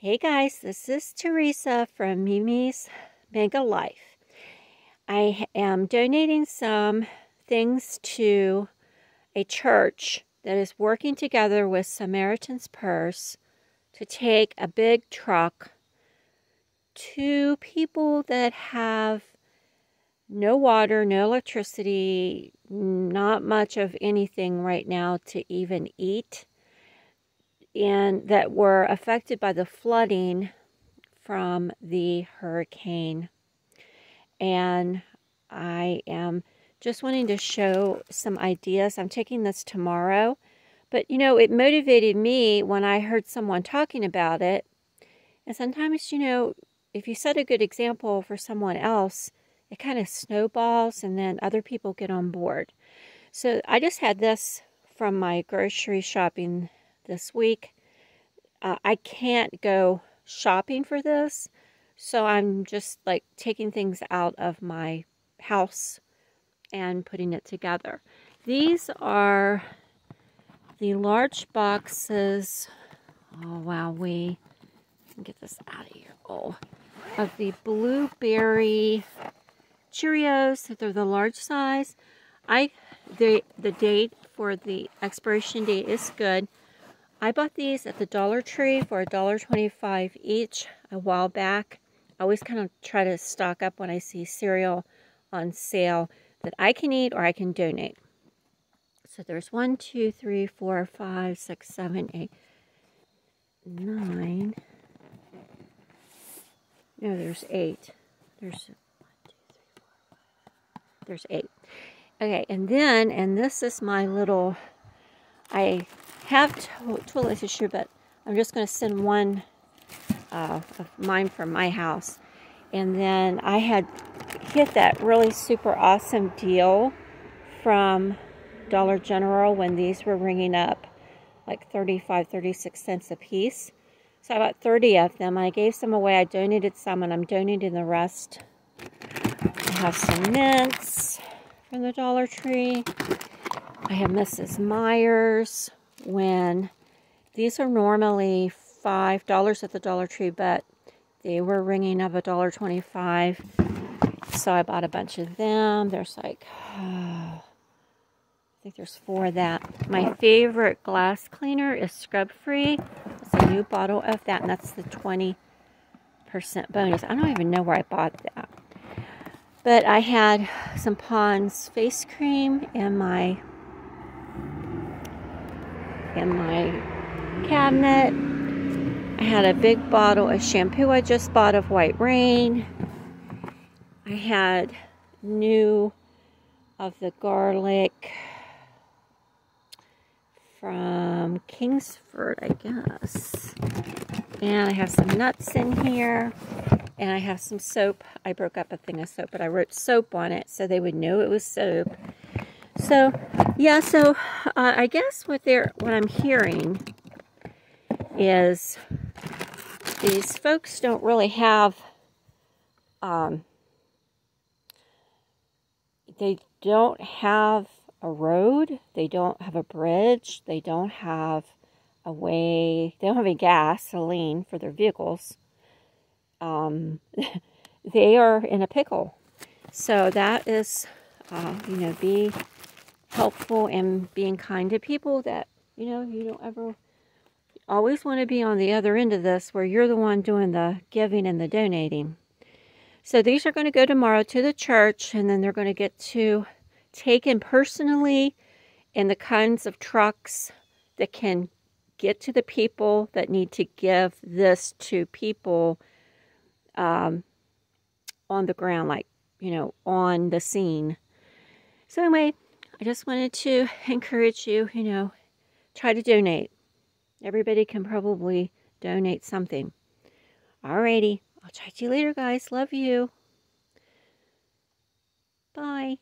Hey guys, this is Teresa from Mimi's Mega Life. I am donating some things to a church that is working together with Samaritan's Purse to take a big truck to people that have no water, no electricity, not much of anything right now to even eat and that were affected by the flooding from the hurricane. And I am just wanting to show some ideas. I'm taking this tomorrow, but you know, it motivated me when I heard someone talking about it. And sometimes, you know, if you set a good example for someone else, it kind of snowballs and then other people get on board. So I just had this from my grocery shopping this week. Uh, I can't go shopping for this, so I'm just like taking things out of my house and putting it together. These are the large boxes. Oh, wow, we can get this out of here. Oh, of the blueberry Cheerios. They're the large size. I the the date for the expiration date is good. I bought these at the Dollar Tree for $1.25 each a while back. I always kind of try to stock up when I see cereal on sale that I can eat or I can donate. So there's one, two, three, four, five, six, seven, eight, nine. No, there's eight. There's one, two, three, four, five. There's eight. Okay, and then, and this is my little, I have toilet tissue, but I'm just going to send one uh, of mine from my house. And then I had hit that really super awesome deal from Dollar General when these were ringing up like 35, 36 cents a piece. So I bought 30 of them. I gave some away. I donated some and I'm donating the rest. I have some mints from the Dollar Tree. I have Mrs. Meyer's when these are normally $5 at the Dollar Tree, but they were ringing up a dollar twenty-five. So I bought a bunch of them. There's like, oh, I think there's four of that. My favorite glass cleaner is Scrub Free. It's a new bottle of that, and that's the 20% bonus. I don't even know where I bought that. But I had some Pond's face cream and my in my cabinet. I had a big bottle of shampoo I just bought of White Rain. I had new of the garlic from Kingsford, I guess. And I have some nuts in here. And I have some soap. I broke up a thing of soap, but I wrote soap on it so they would know it was soap. So, yeah, so uh, I guess what they're what I'm hearing is these folks don't really have um, they don't have a road, they don't have a bridge, they don't have a way, they don't have any gasoline for their vehicles. Um, they are in a pickle. So that is, uh, you know, be helpful and being kind to people that, you know, you don't ever always want to be on the other end of this where you're the one doing the giving and the donating. So these are going to go tomorrow to the church and then they're going to get to taken personally in the kinds of trucks that can get to the people that need to give this to people um, on the ground, like, you know, on the scene. So anyway, I just wanted to encourage you, you know, try to donate. Everybody can probably donate something. Alrighty. I'll talk to you later, guys. Love you. Bye.